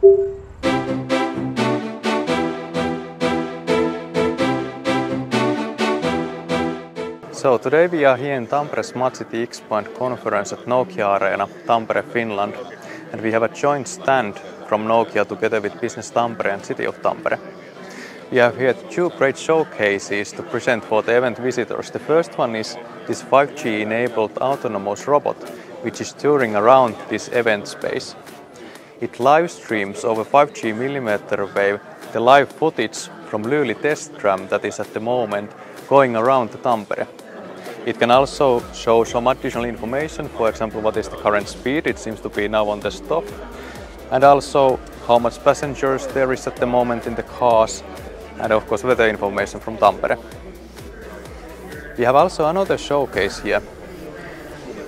So today we are here in Tampere Smart City Expo and conference at Nokia Arena, Tampere, Finland. And we have a joint stand from Nokia together with Business Tampere and City of Tampere. We have here two great showcases to present for the event visitors. The first one is this 5G enabled autonomous robot, which is touring around this event space. It live streams over 5G millimeter wave the live footage from Lyly test tram that is at the moment going around the Tampere. It can also show some additional information, for example, what is the current speed, it seems to be now on the stop, and also how much passengers there is at the moment in the cars, and of course weather information from Tampere. We have also another showcase here.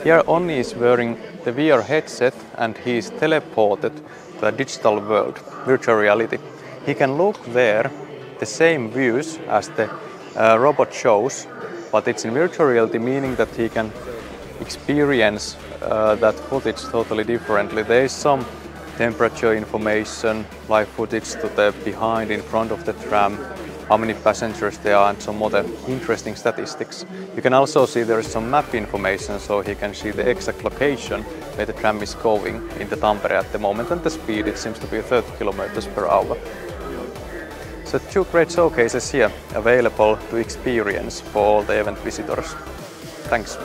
Here Onni is wearing the VR headset and he is teleported to a digital world, virtual reality. He can look there, the same views as the uh, robot shows, but it's in virtual reality, meaning that he can experience uh, that footage totally differently. There is some temperature information, live footage to the behind, in front of the tram, how many passengers there are, and some other interesting statistics. You can also see there is some map information, so he can see the exact location where the tram is going in the Tampere at the moment, and the speed it seems to be 30 kilometers per hour. So two great showcases here available to experience for all the event visitors. Thanks.